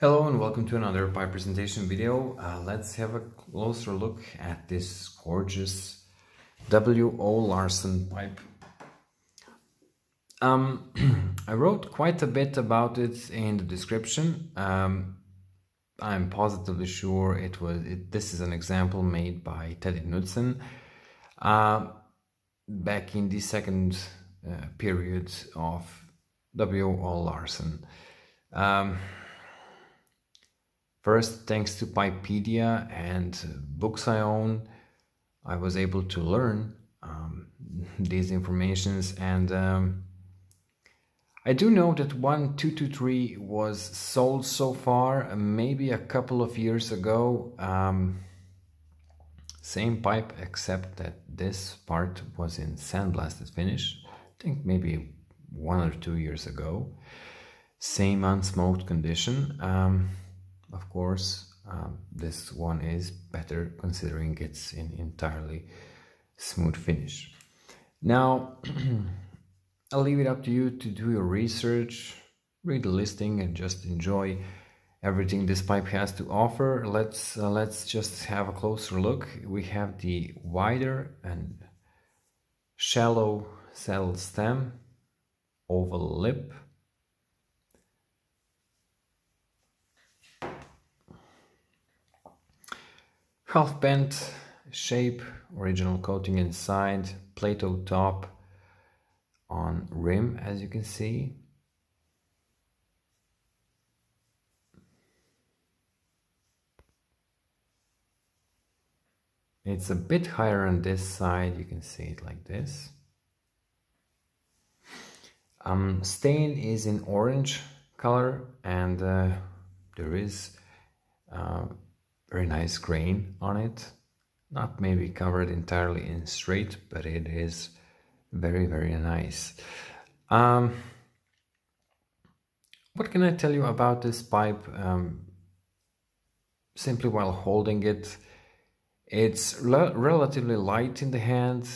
Hello and welcome to another pipe presentation video. Uh, let's have a closer look at this gorgeous W.O. Larsen pipe. Um, I wrote quite a bit about it in the description. Um, I'm positively sure it was. It, this is an example made by Teddy Knudsen uh, back in the second uh, period of W.O. Larsen. Um, First, thanks to Pipepedia and books I own, I was able to learn um, these informations and um, I do know that 1223 was sold so far, maybe a couple of years ago. Um, same pipe except that this part was in sandblasted finish. I think maybe one or two years ago. Same unsmoked condition. Um, of course um, this one is better considering it's in entirely smooth finish. Now I'll leave it up to you to do your research read the listing and just enjoy everything this pipe has to offer. Let's uh, let's just have a closer look. We have the wider and shallow saddle stem oval lip half bent shape original coating inside plateau top on rim as you can see. It's a bit higher on this side you can see it like this. Um, stain is in orange color and uh, there is uh, very nice grain on it. Not maybe covered entirely in straight but it is very very nice. Um, what can I tell you about this pipe? Um, simply while holding it it's relatively light in the hand.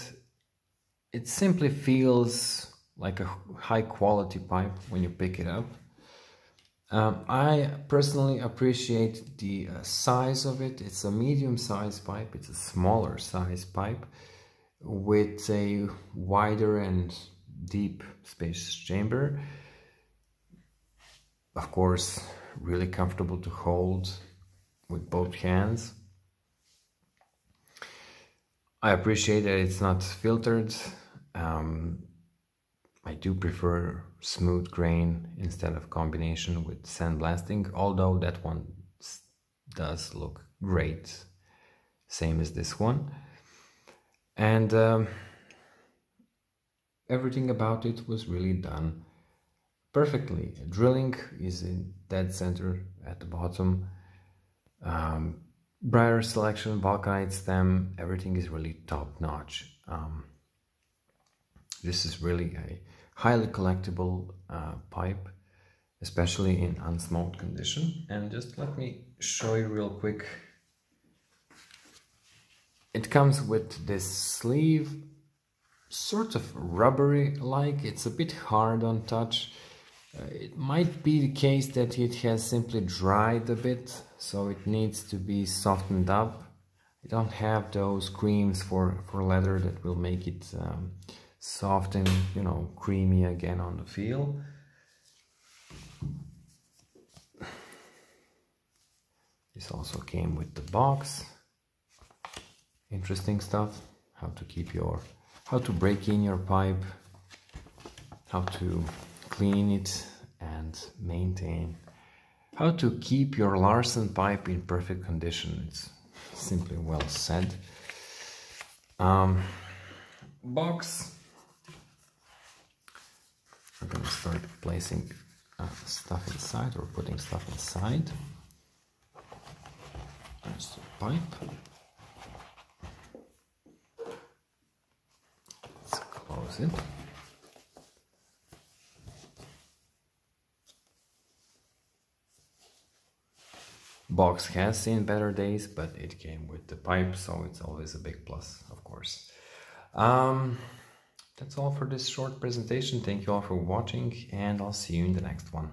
It simply feels like a high quality pipe when you pick it up um, I personally appreciate the uh, size of it. It's a medium size pipe. It's a smaller size pipe with a wider and deep spacious chamber. Of course, really comfortable to hold with both hands. I appreciate that it's not filtered. Um, I do prefer smooth grain instead of combination with sandblasting, although that one does look great, same as this one. And um, everything about it was really done perfectly. Drilling is in dead center at the bottom. Um, briar selection, vulcanite stem, everything is really top notch. Um, this is really a highly collectible uh, pipe, especially in unsmoked condition. And just let me show you real quick. It comes with this sleeve, sort of rubbery-like. It's a bit hard on touch. Uh, it might be the case that it has simply dried a bit, so it needs to be softened up. I don't have those creams for, for leather that will make it um, soft and you know creamy again on the feel. This also came with the box. Interesting stuff. How to keep your how to break in your pipe. How to clean it and maintain. How to keep your Larsen pipe in perfect condition. It's simply well said. Um, box we're going to start placing uh, stuff inside or putting stuff inside. There's the pipe. Let's close it. Box has seen better days, but it came with the pipe, so it's always a big plus, of course. Um, that's all for this short presentation. Thank you all for watching and I'll see you in the next one.